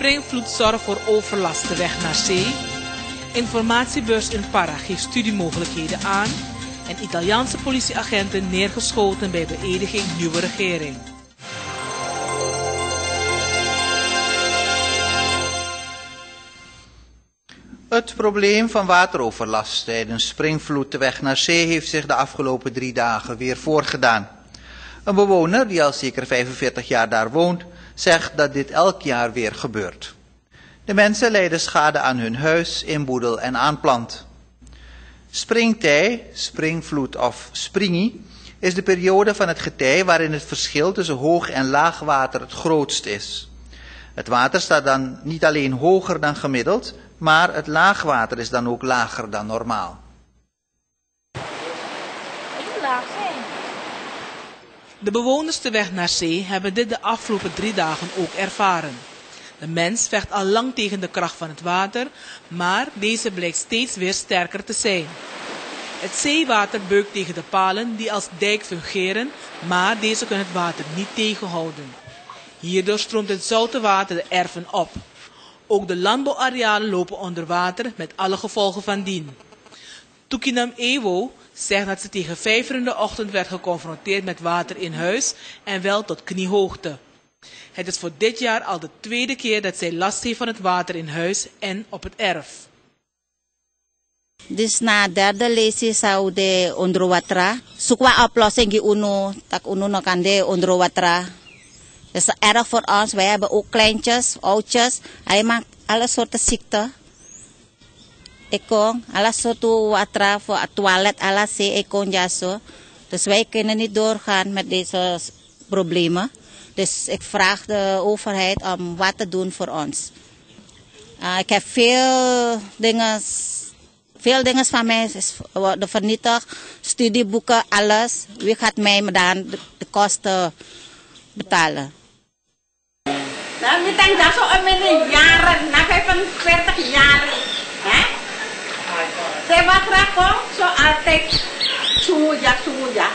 springvloed zorgt voor overlast de weg naar zee. Informatiebeurs in Para geeft studiemogelijkheden aan. En Italiaanse politieagenten neergeschoten bij beëdiging nieuwe regering. Het probleem van wateroverlast tijdens springvloed de weg naar zee heeft zich de afgelopen drie dagen weer voorgedaan. Een bewoner die al zeker 45 jaar daar woont, zegt dat dit elk jaar weer gebeurt. De mensen lijden schade aan hun huis, inboedel en aanplant. Springtij, springvloed of springie is de periode van het getij waarin het verschil tussen hoog en laag water het grootst is. Het water staat dan niet alleen hoger dan gemiddeld, maar het laagwater is dan ook lager dan normaal. De bewoners de weg naar zee hebben dit de afgelopen drie dagen ook ervaren. De mens vecht al lang tegen de kracht van het water, maar deze blijkt steeds weer sterker te zijn. Het zeewater beukt tegen de palen die als dijk fungeren, maar deze kunnen het water niet tegenhouden. Hierdoor stroomt het zoute water de erven op. Ook de landbouwarealen lopen onder water met alle gevolgen van dien. Tukinam Ewo zegt dat ze tegen vijf uur in de ochtend werd geconfronteerd met water in huis en wel tot kniehoogte. Het is voor dit jaar al de tweede keer dat zij last heeft van het water in huis en op het erf. Dus na derde lesi zou de onderwatra. Zoekwa oplossing die uno, tak uno nog aan de onderwatra. Dat is erg voor ons. Wij hebben ook kleintjes, oudjes. Hij maakt alle soorten ziekten. Ekong, alle soorten water voor het toilet, alles se ekong jaso. Dus wij kunnen niet doorgaan met deze problemen. Dus ik vraag de overheid om wat te doen voor ons. Uh, ik heb veel dingen, veel dingen van mij worden vernietigd. Studieboeken, alles. Wie gaat mij dan de, de kosten betalen? Nou, we denken dat zo een jaren, na 45 jaar. Saya bakra ko, so atek sumuja sumuja.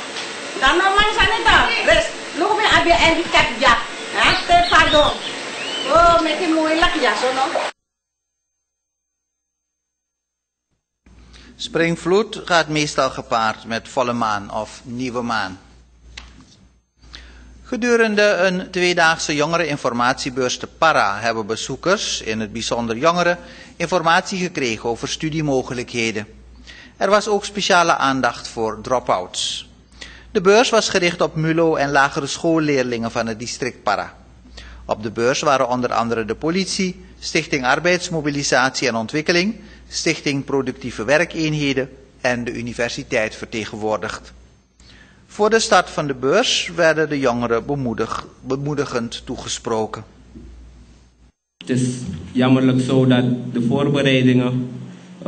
Dan nomang sana ito, res, lu kami abi handicap ja, ha, te pado. Oh, muilak ja, so no. Springvloed gaat meestal gepaard met volle maan of nieuwe maan. Gedurende een tweedaagse jongereninformatiebeurs te Para hebben bezoekers, in het bijzonder jongeren, informatie gekregen over studiemogelijkheden. Er was ook speciale aandacht voor drop-outs. De beurs was gericht op MULO en lagere schoolleerlingen van het district Para. Op de beurs waren onder andere de politie, Stichting Arbeidsmobilisatie en Ontwikkeling, Stichting Productieve Werkeenheden en de universiteit vertegenwoordigd. Voor de start van de beurs werden de jongeren bemoedig, bemoedigend toegesproken. Het is jammerlijk zo dat de voorbereidingen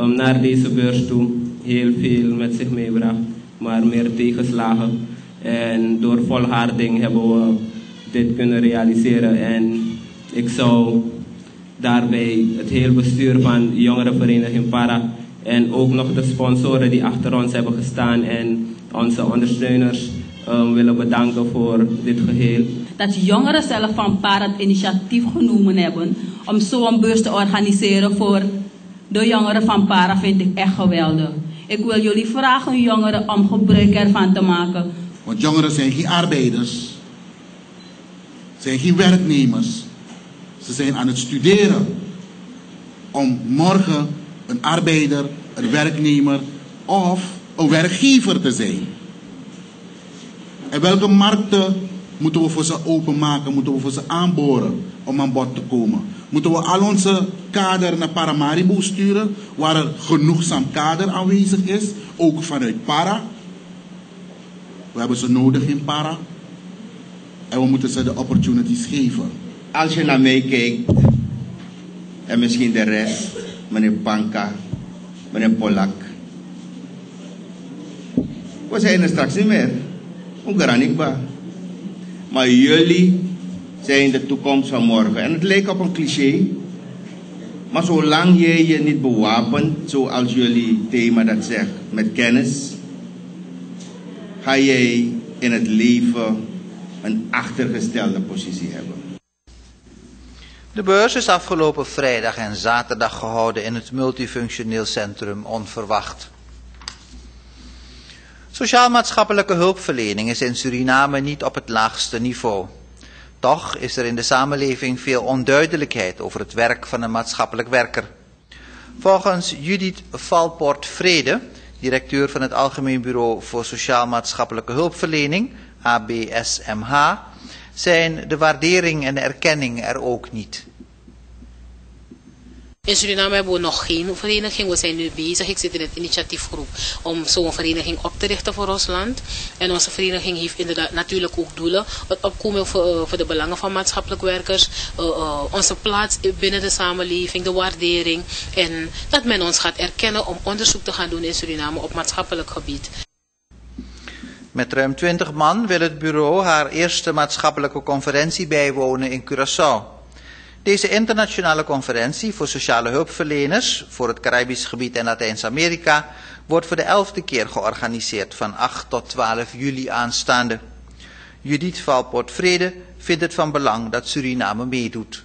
um, naar deze beurs toe heel veel met zich meebracht, maar meer tegenslagen. En door volharding hebben we dit kunnen realiseren. En ik zou daarbij het hele bestuur van jongerenvereniging Para en ook nog de sponsoren die achter ons hebben gestaan en onze ondersteuners um, willen bedanken voor dit geheel. Dat jongeren zelf van Para het initiatief genomen hebben om zo'n beurs te organiseren voor de jongeren van Para vind ik echt geweldig. Ik wil jullie vragen, jongeren, om gebruik ervan te maken. Want jongeren zijn geen arbeiders, zijn geen werknemers. Ze zijn aan het studeren om morgen een arbeider, een werknemer of een werkgever te zijn. En welke markten moeten we voor ze openmaken, moeten we voor ze aanboren om aan bod te komen? Moeten we al onze kader naar Paramaribo sturen, waar er genoegzaam kader aanwezig is, ook vanuit Para? We hebben ze nodig in Para. En we moeten ze de opportunities geven. Als je naar mij kijkt, en misschien de rest, meneer Panka, meneer Polak. We zijn er straks niet meer. Ongranikba. Maar jullie zijn de toekomst van morgen. En het lijkt op een cliché. Maar zolang je je niet bewapent, zoals jullie thema dat zegt, met kennis, ga jij in het leven een achtergestelde positie hebben. De beurs is afgelopen vrijdag en zaterdag gehouden in het multifunctioneel centrum Onverwacht. Sociaal-maatschappelijke hulpverlening is in Suriname niet op het laagste niveau. Toch is er in de samenleving veel onduidelijkheid over het werk van een maatschappelijk werker. Volgens Judith Valport-Vrede, directeur van het Algemeen Bureau voor Sociaal-Maatschappelijke Hulpverlening, ABSMH, zijn de waardering en de erkenning er ook niet. In Suriname hebben we nog geen vereniging. We zijn nu bezig. Ik zit in het initiatiefgroep om zo'n vereniging op te richten voor ons land. En onze vereniging heeft inderdaad natuurlijk ook doelen. Het opkomen voor, voor de belangen van maatschappelijk werkers. Uh, uh, onze plaats binnen de samenleving. De waardering. En dat men ons gaat erkennen om onderzoek te gaan doen in Suriname op maatschappelijk gebied. Met ruim 20 man wil het bureau haar eerste maatschappelijke conferentie bijwonen in Curaçao. Deze internationale conferentie voor sociale hulpverleners voor het Caribisch gebied en Latijns-Amerika wordt voor de elfde keer georganiseerd van 8 tot 12 juli aanstaande. Judith Valport-Vrede vindt het van belang dat Suriname meedoet.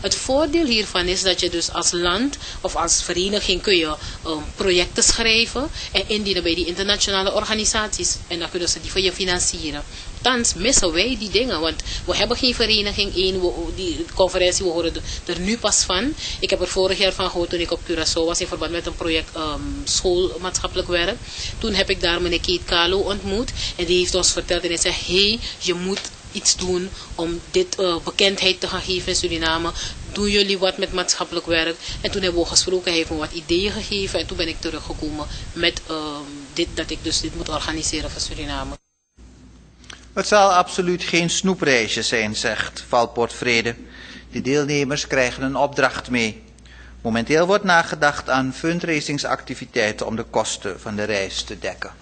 Het voordeel hiervan is dat je dus als land of als vereniging kun je um, projecten schrijven en indienen bij die internationale organisaties. En dan kunnen ze die voor je financieren. Thans missen wij die dingen, want we hebben geen vereniging. Één, die conferentie, we horen er nu pas van. Ik heb er vorig jaar van gehoord toen ik op Curaçao was in verband met een project um, schoolmaatschappelijk werk. Toen heb ik daar meneer Keet Kalo ontmoet en die heeft ons verteld en hij zei, hé, hey, je moet iets doen om dit uh, bekendheid te gaan geven in Suriname. Doen jullie wat met maatschappelijk werk? En toen hebben we gesproken, hij heeft me wat ideeën gegeven. En toen ben ik teruggekomen met uh, dit, dat ik dus dit moet organiseren voor Suriname. Het zal absoluut geen snoepreisje zijn, zegt Valport Vrede. De deelnemers krijgen een opdracht mee. Momenteel wordt nagedacht aan fundraisingsactiviteiten om de kosten van de reis te dekken.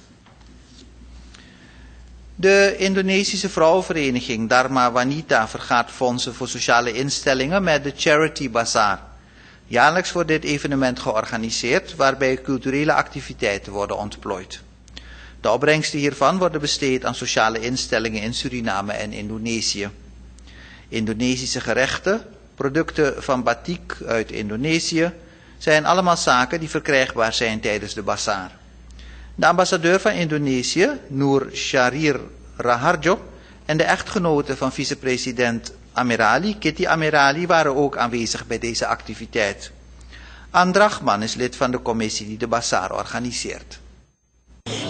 De Indonesische vrouwenvereniging Dharma Wanita vergaat fondsen voor sociale instellingen met de Charity Bazaar. Jaarlijks wordt dit evenement georganiseerd waarbij culturele activiteiten worden ontplooid. De opbrengsten hiervan worden besteed aan sociale instellingen in Suriname en Indonesië. Indonesische gerechten, producten van batik uit Indonesië, zijn allemaal zaken die verkrijgbaar zijn tijdens de bazaar. De ambassadeur van Indonesië, Noor Sharir Raharjo, en de echtgenote van vicepresident Amirali, Kitty Amirali, waren ook aanwezig bij deze activiteit. Andrachman is lid van de commissie die de bazaar organiseert.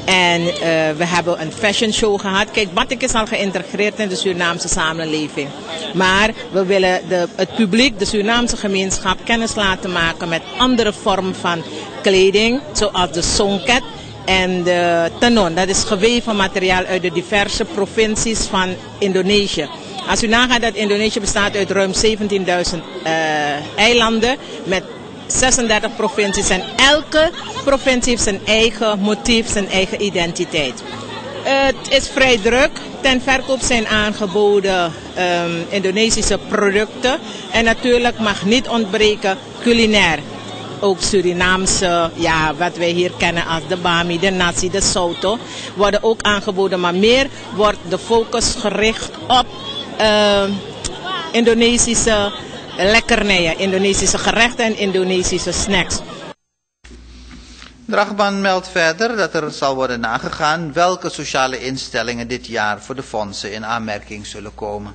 En uh, we hebben een fashion show gehad. Kijk, batik is al geïntegreerd in de Surinaamse samenleving. Maar we willen de, het publiek, de Surinaamse gemeenschap, kennis laten maken met andere vormen van kleding. Zoals de songket en de tenon. Dat is geweven materiaal uit de diverse provincies van Indonesië. Als u nagaat dat Indonesië bestaat uit ruim 17.000 uh, eilanden met 36 provincies en elke provincie heeft zijn eigen motief, zijn eigen identiteit. Het is vrij druk. Ten verkoop zijn aangeboden um, Indonesische producten en natuurlijk mag niet ontbreken culinair ook Surinaamse, ja, wat wij hier kennen als de bami, de nasi, de soto, worden ook aangeboden. Maar meer wordt de focus gericht op uh, Indonesische lekkernijen, Indonesische gerechten en Indonesische snacks. Dragman meldt verder dat er zal worden nagegaan welke sociale instellingen dit jaar voor de fondsen in aanmerking zullen komen.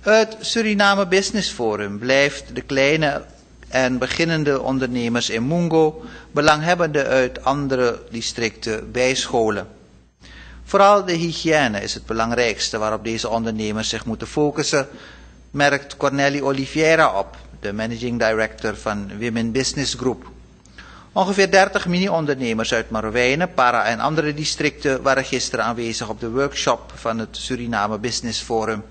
Het Suriname Business Forum blijft de kleine en beginnende ondernemers in Mungo, belanghebbenden uit andere districten bijscholen. Vooral de hygiëne is het belangrijkste waarop deze ondernemers zich moeten focussen, merkt Cornelie Oliveira op, de managing director van Women Business Group. Ongeveer 30 mini-ondernemers uit Marowijnen, Para en andere districten waren gisteren aanwezig op de workshop van het Suriname Business Forum.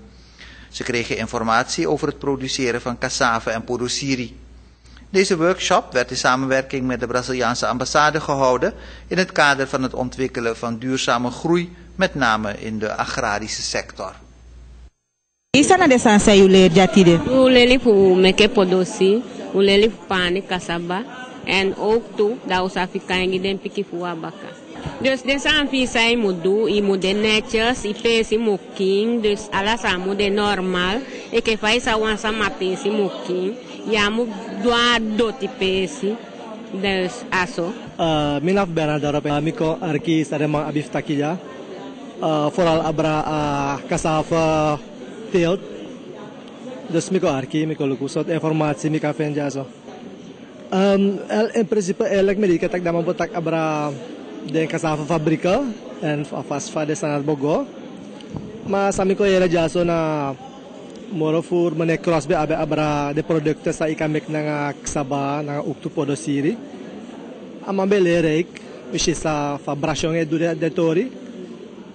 Ze kregen informatie over het produceren van cassave en podosiri. Deze workshop werd in samenwerking met de Braziliaanse ambassade gehouden in het kader van het ontwikkelen van duurzame groei, met name in de agrarische sector. Isa na desa sa uler jatide. Uleli fu meke podosi, uleli fu pani kasaba en ook toe dat we Afrikaan den piki fu abaka. Dus deze aanvisai moet doen, je moet de netjes, je pees, je moet king, dus alles moet de normaal. e ke fai sa wan sa mapesi mokin ya яму dua tipe si, des aso. Uh, eh, minaf bena darope amiko arki sarema abif takia Uh, eh, foral abra eh, uh, kasafa tilt. Dus miko arki miko lukusot informasi mika fenja aso. Um, ehm, el, en principe elek me dikatak dama botak abra de kasafa fabrika en fasfa de sanat bogo. Ma samiko yela jaso na morofur mane cross be abe abra de producte sa ikamek na ksaba nanga uktu podosiri ama be lerek mishi sa fabrashon e dure de tori.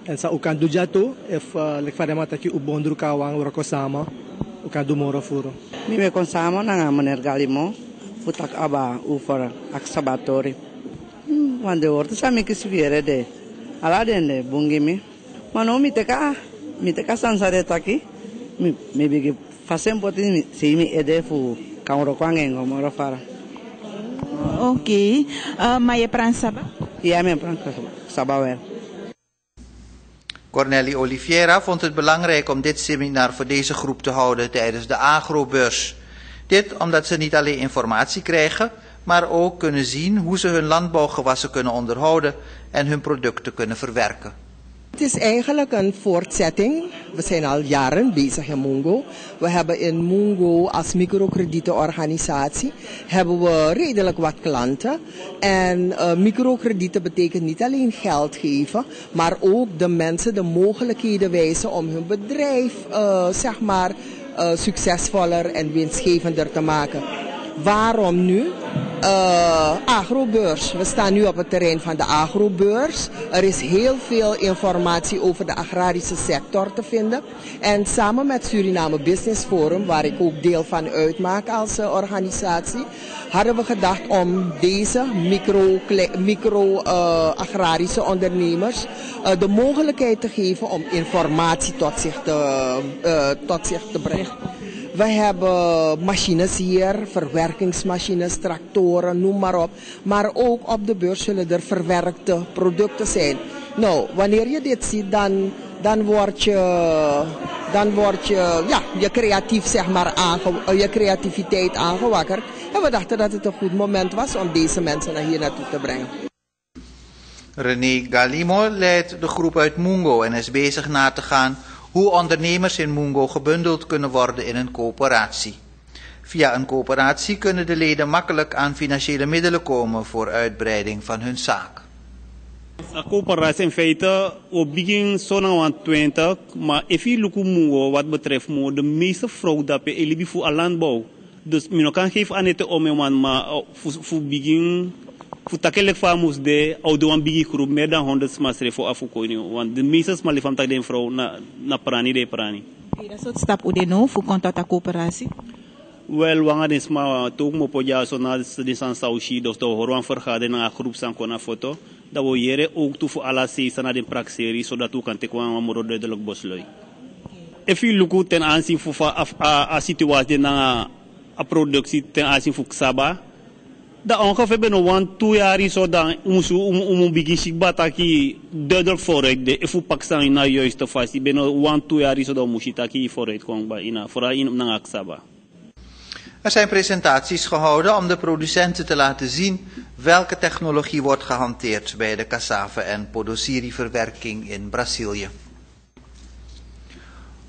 En sa ukan du jatu ef eh, lek faremata ki ubondru kawang uroko sama ukan du morofur. Mi me kon sama nanga menergalimo futak aba ufor aksabatori hmm, wande orto sa mi kisviere de. Ala dende bungimi manomi teka mi teka sansareta taki. Mi, mi bigi fasen poti si mi ede fu kauro kwangengo moro fara. Ok. Uh, maar je praat Saba? Ja, mijn praat Saba wel. Cornelie Oliveira vond het belangrijk om dit seminar voor deze groep te houden tijdens de agrobeurs. Dit omdat ze niet alleen informatie krijgen, maar ook kunnen zien hoe ze hun landbouwgewassen kunnen onderhouden en hun producten kunnen verwerken. Het is eigenlijk een voortzetting. We zijn al jaren bezig in Mungo. We hebben in Mungo als microkredietenorganisatie hebben we redelijk wat klanten. En uh, microkredieten betekent niet alleen geld geven, maar ook de mensen de mogelijkheden wijzen om hun bedrijf uh, zeg maar, uh, succesvoller en winstgevender te maken. Waarom nu? Uh, agrobeurs. We staan nu op het terrein van de agrobeurs. Er is heel veel informatie over de agrarische sector te vinden. En samen met Suriname Business Forum, waar ik ook deel van uitmaak als uh, organisatie, hadden we gedacht om deze micro-agrarische micro, uh, ondernemers de mogelijkheid te geven om informatie tot zich te, tot zich te brengen. We hebben machines hier, verwerkingsmachines, tractoren, noem maar op. Maar ook op de beurs zullen er verwerkte producten zijn. Nou, wanneer je dit ziet, dan, dan word je, dan word je, ja, je creatief, zeg maar, aange, je creativiteit aangewakkerd. En we dachten dat het een goed moment was om deze mensen naar hier naartoe te brengen. René Galimo leidt de groep uit Mungo en is bezig na te gaan hoe ondernemers in Mungo gebundeld kunnen worden in een coöperatie. Via een coöperatie kunnen de leden makkelijk aan financiële middelen komen voor uitbreiding van hun zaak. A coöperatie in feite, we begin zo'n 20, maar je look Mungo wat betreft Mungo, de meeste we elibi voor landbouw. Dus men kan geven aan het om maar voor begin futakele famus de au de wan bigi meer dan 100 smasre voor afukoni want de meeste smali van tak den vrouw na na prani de prani. Dat soort stap u de no voor contact a coöperatie? Wel wanga des ma toch mo poja so na de san saushi dos to horwan vergadering na groep san kona foto. Dat we jere ook toe voor alla se sana den praxeri zodat u kan te kwam amoro de de bosloy if you look ten aanzien voor a, a, a situatie na a productie ten aanzien voor Xaba da ongeveer binnen one two jaar zo dan musu um um bigi sikbata ki duidelijk vooruit de ifu Pakistan na juiste fasi binnen one two jaar zo dan musi taki vooruit kon ba ina vooral in nang aksaba. Er zijn presentaties gehouden om de producenten te laten zien welke technologie wordt gehanteerd bij de cassave en podosiri-verwerking in Brazilië.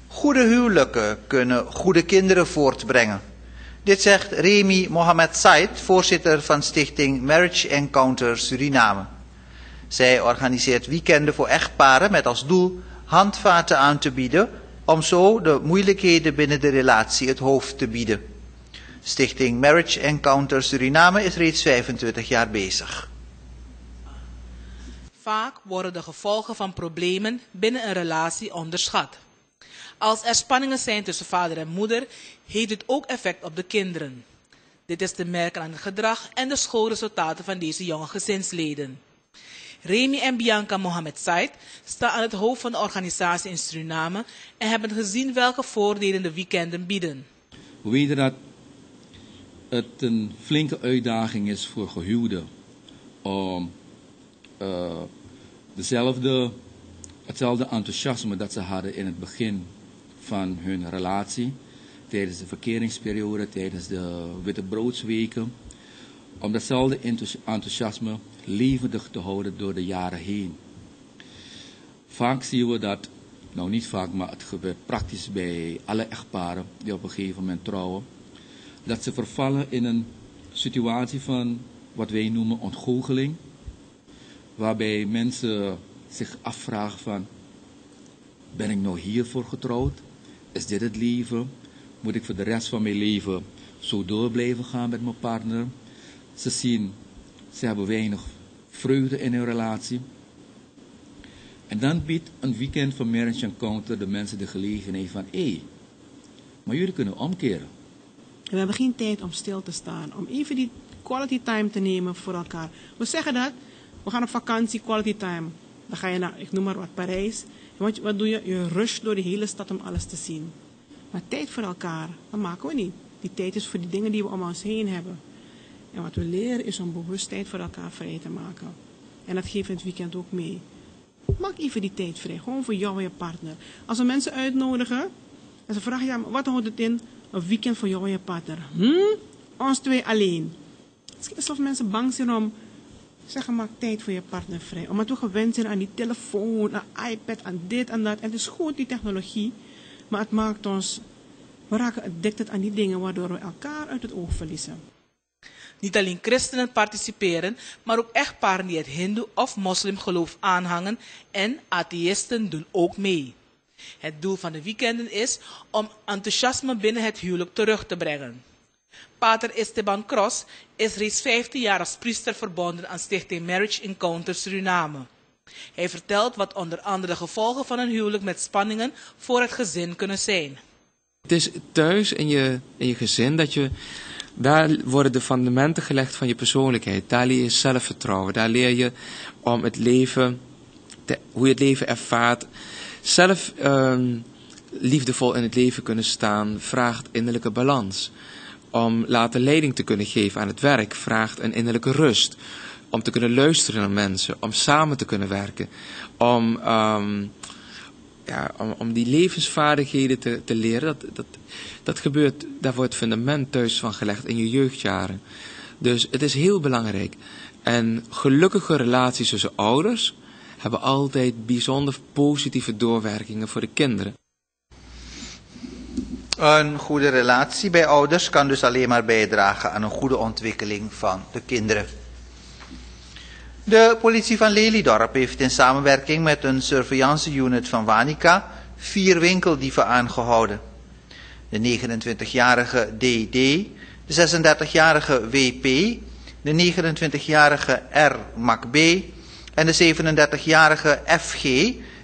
Goede huwelijken kunnen goede kinderen voortbrengen. Dit zegt Remy Mohamed Said, voorzitter van stichting Marriage Encounter Suriname. Zij organiseert weekenden voor echtparen met als doel handvaten aan te bieden om zo de moeilijkheden binnen de relatie het hoofd te bieden. Stichting Marriage Encounter Suriname is reeds 25 jaar bezig. Vaak worden de gevolgen van problemen binnen een relatie onderschat. Als er spanningen zijn tussen vader en moeder, heeft dit ook effect op de kinderen. Dit is te merken aan het gedrag en de schoolresultaten van deze jonge gezinsleden. Remy en Bianca Mohamed Said staan aan het hoofd van de organisatie in Suriname en hebben gezien welke voordelen de weekenden bieden. We weten dat het een flinke uitdaging is voor gehuwden om uh, dezelfde, hetzelfde enthousiasme dat ze hadden in het begin van hun relatie tijdens de verkeringsperiode, tijdens de witte broodsweken, om datzelfde enthousiasme levendig te houden door de jaren heen. Vaak zien we dat, nou niet vaak, maar het gebeurt praktisch bij alle echtparen die op een gegeven moment trouwen, dat ze vervallen in een situatie van wat wij noemen ontgoocheling, waarbij mensen zich afvragen van, ben ik nou hiervoor getrouwd? Is dit het leven? Moet ik voor de rest van mijn leven zo door blijven gaan met mijn partner? Ze zien, ze hebben weinig vreugde in hun relatie. En dan biedt een weekend van Marriage Encounter de mensen de gelegenheid van, hé, hey, maar jullie kunnen omkeren. we hebben geen tijd om stil te staan, om even die quality time te nemen voor elkaar. We zeggen dat, we gaan op vakantie, quality time. Dan ga je naar, ik noem maar wat, Parijs. Wat, wat doe je? Je rusht door de hele stad om alles te zien. Maar tijd voor elkaar, dat maken we niet. Die tijd is voor die dingen die we om ons heen hebben. En wat we leren is om bewust tijd voor elkaar vrij te maken. En dat geeft het weekend ook mee. Maak even die tijd vrij, gewoon voor jou en je partner. Als we mensen uitnodigen en ze vragen, ja, wat houdt het in? Een weekend voor jou en je partner. Hm? Ons twee alleen. Alsof mensen bang zijn om Zeg, maak tijd voor je partner vrij. Omdat we gewend zijn aan die telefoon, aan iPad, aan dit en dat. En het is goed, die technologie. Maar het maakt ons, we raken addicted aan die dingen waardoor we elkaar uit het oog verliezen. Niet alleen christenen participeren, maar ook echtparen die het hindoe of moslimgeloof aanhangen en atheïsten doen ook mee. Het doel van de weekenden is om enthousiasme binnen het huwelijk terug te brengen. Pater Esteban Cross is reeds 15 jaar als priester verbonden aan Stichting Marriage Encounter Suriname. Hij vertelt wat onder andere de gevolgen van een huwelijk met spanningen voor het gezin kunnen zijn. Het is thuis in je, in je gezin dat je, daar worden de fundamenten gelegd van je persoonlijkheid. Daar leer je zelfvertrouwen. Daar leer je om het leven, hoe je het leven ervaart. Zelf uh, liefdevol in het leven kunnen staan vraagt innerlijke balans om later leiding te kunnen geven aan het werk vraagt een innerlijke rust. Om te kunnen luisteren naar mensen, om samen te kunnen werken, om, um, ja, om, om, die levensvaardigheden te, te leren. Dat, dat, dat gebeurt, daar wordt het fundament thuis van gelegd in je jeugdjaren. Dus het is heel belangrijk. En gelukkige relaties tussen ouders hebben altijd bijzonder positieve doorwerkingen voor de kinderen. Een goede relatie bij ouders kan dus alleen maar bijdragen aan een goede ontwikkeling van de kinderen. De politie van Lelydorp heeft in samenwerking met een surveillance unit van Wanica vier winkeldieven aangehouden. De 29-jarige DD, de 36-jarige WP, de 29-jarige R. En de 37-jarige FG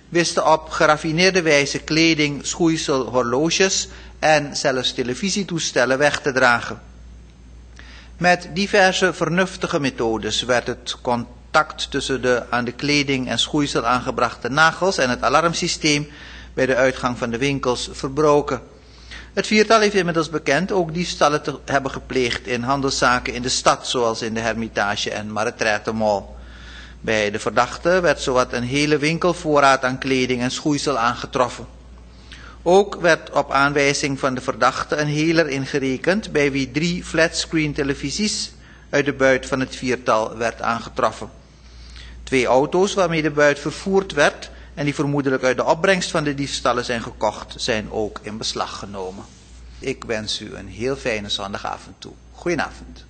wisten op geraffineerde wijze kleding, schoeisel, horloges en zelfs televisietoestellen weg te dragen. Met diverse vernuftige methodes werd het contact tussen de aan de kleding en schoeisel aangebrachte nagels en het alarmsysteem bij de uitgang van de winkels verbroken. Het viertal heeft inmiddels bekend ook diefstallen te hebben gepleegd in handelszaken in de stad, zoals in de Hermitage en Maretraite Mall. Bij de verdachte werd zowat een hele winkelvoorraad aan kleding en schoeisel aangetroffen. Ook werd op aanwijzing van de verdachte een heler ingerekend, bij wie drie flatscreen televisies uit de buit van het viertal werd aangetroffen. Twee auto's waarmee de buit vervoerd werd en die vermoedelijk uit de opbrengst van de diefstallen zijn gekocht, zijn ook in beslag genomen. Ik wens u een heel fijne zondagavond toe. Goedenavond.